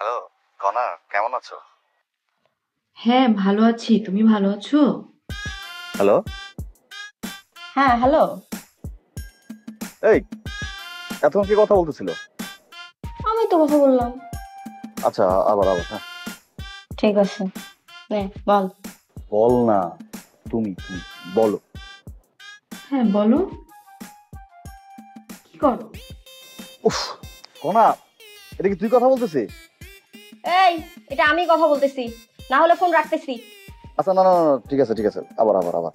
Hello কনা কেমন আছো? হ্যাঁ ভালো আছি। তুমি ভালো আছো? হ্যালো হ্যাঁ হ্যালো এই এতক্ষণ কি কথা বলতেছিল? আমি তো কথা বললাম। আচ্ছা আবার আবার হ্যাঁ। ঠিক আছে। নে বল। বল না তুমি তুমি বলো। হ্যাঁ বলো। কি করো? উফ কনা এটা কি তুই কথা বলতেছিস? এই এটা আমি কথা বলতেছি। না হলে ফোন রাখতেছি। আচ্ছা না না ঠিক আছে ঠিক আছে। আবার আবার আবার।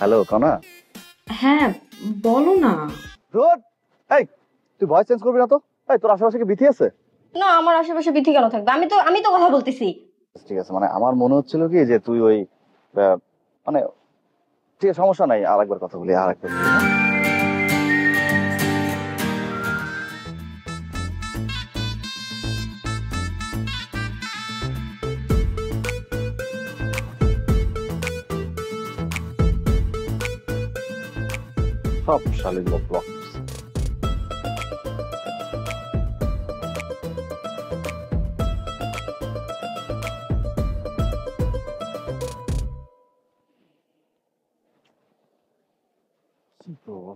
হ্যালো কনা? হ্যাঁ বলো না। গুড এই তুই ভয়েস চেঞ্জ করবি না তো? এই তোর আশেপাশে কি বিথি আছে? না আমার আশেপাশে বিথি কেন থাকবে? আমি তো আমি তো কথা বলতেছি। ঠিক আছে মানে আমার মনে হচ্ছিল কি যে তুই ওই আহ, মানে ঠিক আছে সমস্যা নাই আর একবার কথা বলি আর একবার বলি, হ্যাঁ? সব শালীর লোক ব্লক করছে। কি করব?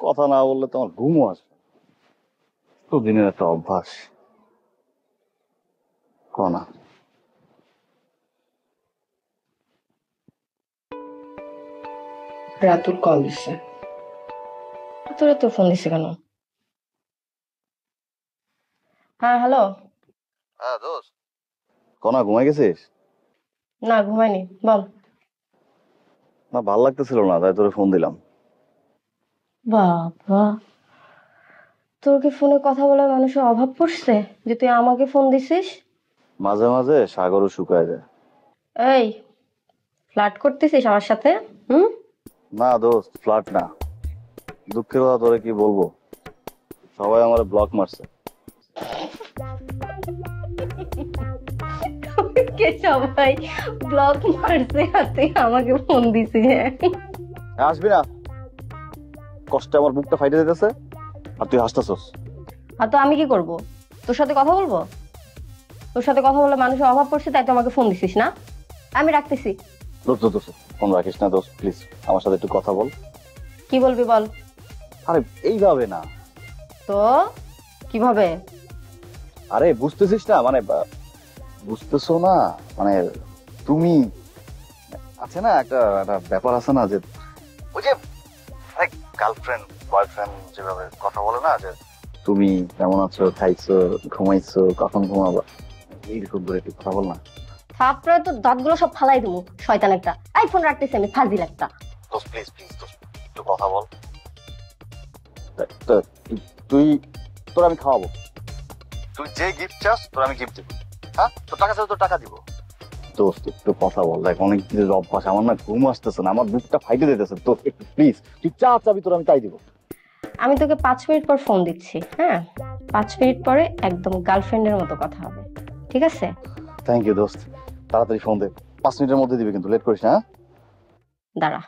কথা না বললে তোমার ঘুমও আসবে তো দিনের একটা অভ্যাস কনা রাতুল কল দিচ্ছে তোরা তো ফোন দিছে কেন? হ্যাঁ হ্যালো হ্যাঁ দোস্ত। কনা ঘুমাই গেছিস? না ঘুমাইনি বল। না ভালো লাগতেছিল না তাই তোরে ফোন দিলাম। বাবা তোর কি ফোনে কথা বলার মানুষের অভাব পড়ছে যে তুই আমাকে ফোন দিছিস? মাঝে মাঝে সাগরও শুকায় যায়। এই ফ্লার্ট করতেছিস আমার সাথে? হুম? না দোস্ত ফ্ল্যাট না। দুঃখের কথা তোরে কি বলব? সবাই আমার ব্লক মারছে। কে সবাই ব্লক মারছে তুই আমাকে ফোন দিছিস হ্যাঁ, আসবি না। কষ্টে আমার বুকটা ফাইটে যেতেছে আর তুই হাসতেছস। আর তো আমি কি করব? তোর সাথে কথা বলব? তোর সাথে কথা বলে মানুষের অভাব পড়ছে তাই তো আমাকে ফোন দিছিস না? আমি রাখতেছি। দোস্ত দোস্ত ফোন রাখিস না দোস্ত প্লিজ আমার সাথে একটু কথা বল। কি বলবি বল? আরে এইভাবে না। তো? কীভাবে? আরে বুঝতেছিস না মানে বুঝতেছো না মানে তুমি আছে না একটা একটা ব্যাপার আছে না যে ওই যে গার্লফ্রেন্ড বয়ফ্রেন্ড যেভাবে কথা বলে না যে তুমি কেমন আছো খাইছো ঘুমাইছো কখন ঘুমাবা এইরকম করে একটু কথা বল না। থাপড়ে তো দাঁতগুলো সব ফালাই দেবো শয়তান একটা। আই ফোন রাখতেছি আমি ফাজিল একটা। দোস্ত প্লিজ প্লিজ দোস্ত একটু কথা বল। তুই তোর আমি খাওয়াবো। তুই যে গিফট চাস তোর আমি গিফট দিব। হ্যাঁ? তোর টাকা চাই তোর টাকা দিব। দোস্ত একটু কথা বল দেখ অনেক দিনের অভ্যাস আমার না ঘুম আসতেছে না আমার বুকটা ফাইটে দিতেছে। তো একটু প্লিজ তুই চা চাবি তোর আমি তাই দিব। আমি তোকে পাঁচ মিনিট পর ফোন দিচ্ছি হ্যাঁ? পাঁচ মিনিট পরে একদম গার্লফ্রেন্ডের মতো কথা হবে ঠিক আছে? থ্যাংক ইউ দোস্ত। তাড়াতাড়ি ফোন দে। পাঁচ মিনিটের মধ্যে দিবি কিন্তু লেট করিস না হ্যাঁ? দাঁড়া।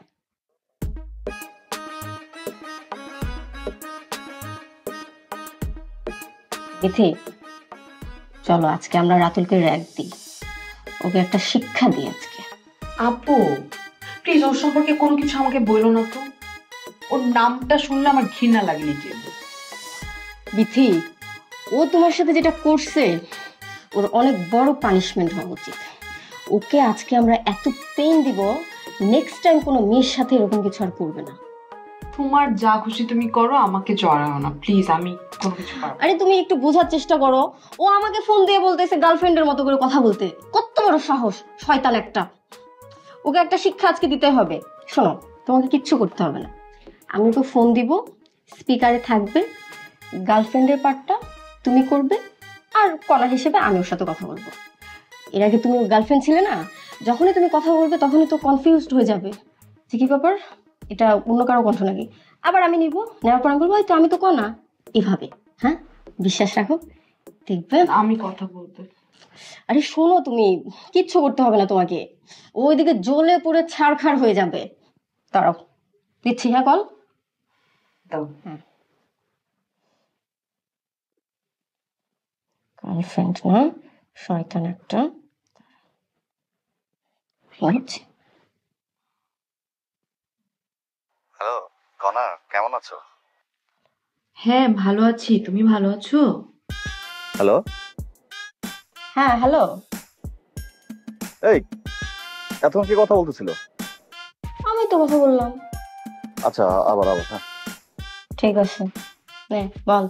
বিথি চলো আজকে আমরা রাতুলকে র্যাক দিই। ওকে একটা শিক্ষা দিই আজকে। আপু প্লিজ ওর সম্পর্কে কোনো কিছু আমাকে বলো না তো। ওর নামটা শুনলে আমার ঘৃণা লাগে নিজে বিথি ও তোমার সাথে যেটা করছে ওর অনেক বড় পানিশমেন্ট হওয়া উচিত। ওকে আজকে আমরা এত পেন দিব নেক্সট টাইম কোনো মেয়ের সাথে এরকম কিছু আর করবে না। তোমার যা খুশি তুমি করো আমাকে জড়াও না। প্লিজ আমি কোনো কিছু পারব আরে তুমি একটু বোঝার চেষ্টা করো। ও আমাকে ফোন দিয়ে বলতেছে গার্লফ্রেন্ডের মতো করে কথা বলতে। কত বড় সাহস শয়তান একটা। ওকে একটা শিক্ষা আজকে দিতে হবে। শোনো তোমাকে কিচ্ছু করতে হবে না। আমি ওকে ফোন দিব স্পিকারে থাকবে গার্লফ্রেন্ডের পার্টটা তুমি করবে। আর কলা হিসেবে আমি ওর সাথে কথা বলব। এর আগে তুমি গার্লফ্রেন্ড ছিলে না? যখনই তুমি কথা বলবে তখনই তো কনফিউজড হয়ে যাবে। যে কি ব্যাপার? এটা অন্য কারও কণ্ঠ নাকি? আবার আমি নিব। নেওয়ার পর আমি বলব "এই তো আমি তো কনা। এভাবে। হ্যাঁ? বিশ্বাস রাখো। দেখবে? আমি কথা বলতে। আরে শোনো তুমি কিচ্ছু করতে হবে না তোমাকে। ওইদিকে জ্বলে পুরো ছাড়খাড় হয়ে যাবে। দাঁড়াও। দিচ্ছি হ্যাঁ কল দাও। গার্লফ্রেন্ড না? শয়তান একটা। হ্যালো কনা কেমন আছো? হ্যাঁ ভালো আছি। তুমি ভালো আছো? হ্যালো হ্যাঁ হ্যালো এই এতক্ষণ কি কথা বলতেছিল? আমি তো কথা বললাম। আচ্ছা আবার আবার হ্যাঁ। ঠিক আছে। নে বল।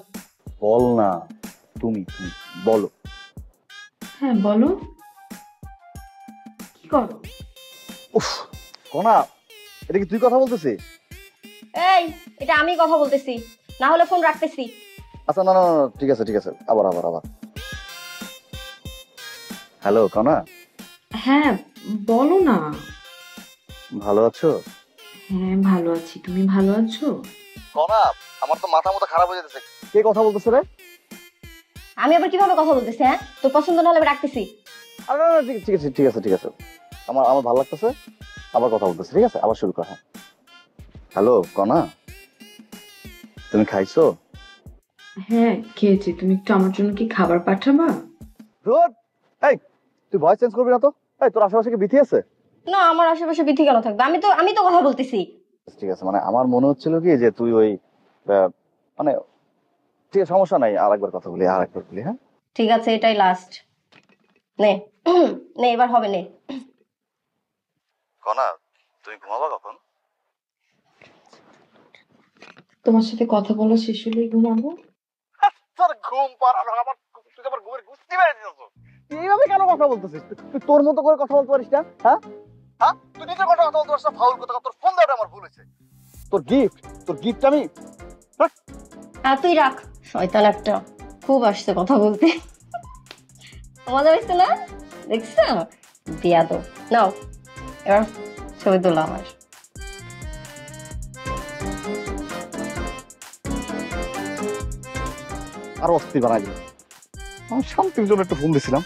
বল না। তুমি তুমি বলো। হ্যাঁ বলো। কি করো? উফ কনা এটা কি তুই কথা বলতেছিস এই এটা আমি কথা বলতেছি না হলে ফোন রাখতেছি। আচ্ছা না না না, ঠিক আছে ঠিক আছে আবার আবার আবার। হ্যালো কনা? হ্যাঁ বলো না। ভালো আছো? হ্যাঁ ভালো আছি তুমি ভালো আছো? কনা আমার তো মাথা মতো খারাপ হয়ে যেতেছে কে কথা বলতেছে রে? আমি আবার কীভাবে কথা বলতেছি হ্যাঁ? তোর পছন্দ না হলে আমি রাখতেছি। আরে না, না, ঠিক ঠিক আছে ঠিক আছে ঠিক আছে। আমার আমার ভালো লাগতেছে আবার কথা বলতেছে ঠিক আছে? আবার শুরু কর হ্যাঁ। হ্যালো কনা? তুমি খাইছো? হ্যাঁ খেয়েছি। তুমি একটু আমার জন্য কি খাবার পাঠাবা? রোদ এই তুই ভয়েস চেঞ্জ করবি না তো? এই তোর আশেপাশে কি বিথি আছে? না আমার আশেপাশে বিথি কেন থাকবে? আমি তো আমি তো কথা বলতেছি। ঠিক আছে মানে আমার মনে হচ্ছিল কি যে তুই ওই আহ, মানে ঠিক আছে সমস্যা নাই। আর একবার কথা বলি আর একবার বলি হ্যাঁ? ঠিক আছে এটাই লাস্ট নে নে এবার হবে নে। কনা তুমি ঘুমাবা কখন? তোমার সাথে কথা বলা শেষ হলেই ঘুমাবো। তোর ঘুম পাড়ানো আমার তুই আমার ঘুমের গুষ্টি মেরে দিতেছ তুই এইভাবে কেন কথা বলতেছিস? তুই- তোর মতো করে কথা বলতে পারিস না হ্যাঁ? হ্যাঁ? তুই নিজের কথা কথা বলতে পারিস না ফাউল কথা তোর ফোন দেওয়াটা আমার ভুল হয়েছে। তোর গিফট তোর গিফট আমি আর তুই রাখ। শয়তান একটা খুব আসছে কথা বলতে। মজা হয়েছে না? দেখছ? তো নাও, এবার ছবি তোলা আমার। আরও অস্থির বানাই দিল আমি শান্তির জন্য একটু ফোন দিছিলাম।